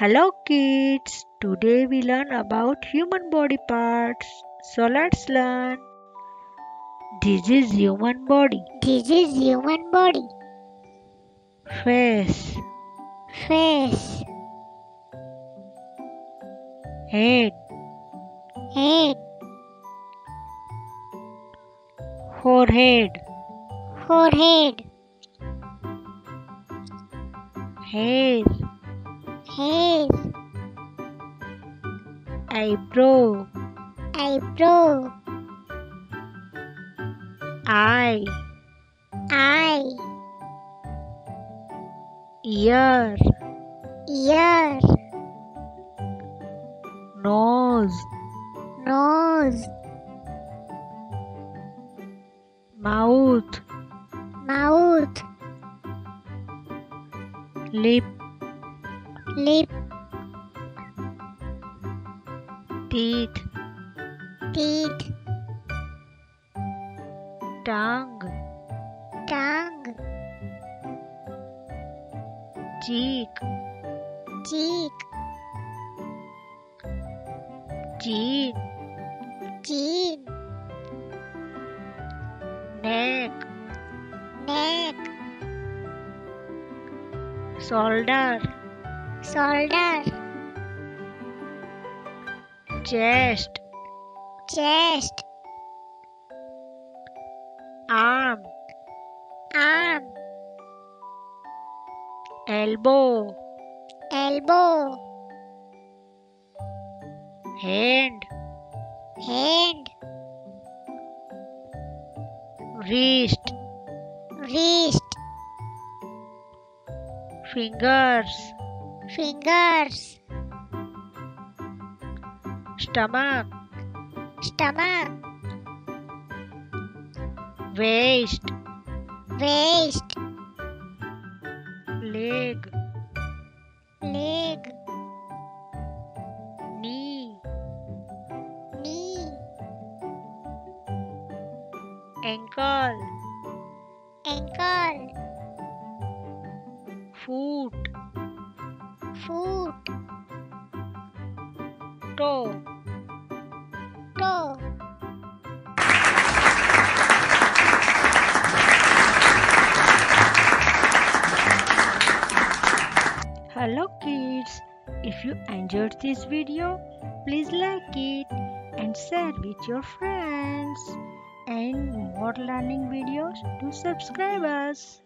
Hello kids, today we learn about human body parts. So let's learn. This is human body. This is human body. Face, Face, head, head, forehead, forehead, hair, hair, eyebrow, eyebrow, eye, eye, ear, ear, nose, nose, mouth, mouth, lip, lip, teeth, teeth, tongue, tongue, cheek, cheek, chin, chin, neck, neck, shoulder, shoulder, chest, chest, arm, arm, elbow, elbow, hand, hand, wrist, wrist, fingers, fingers, stomach, stomach, waist, waist, leg, leg, knee, knee, ankle, ankle, foot, foot, toe. toe. Hello kids, if you enjoyed this video, please like it and share with your friends. And more learning videos to subscribe us.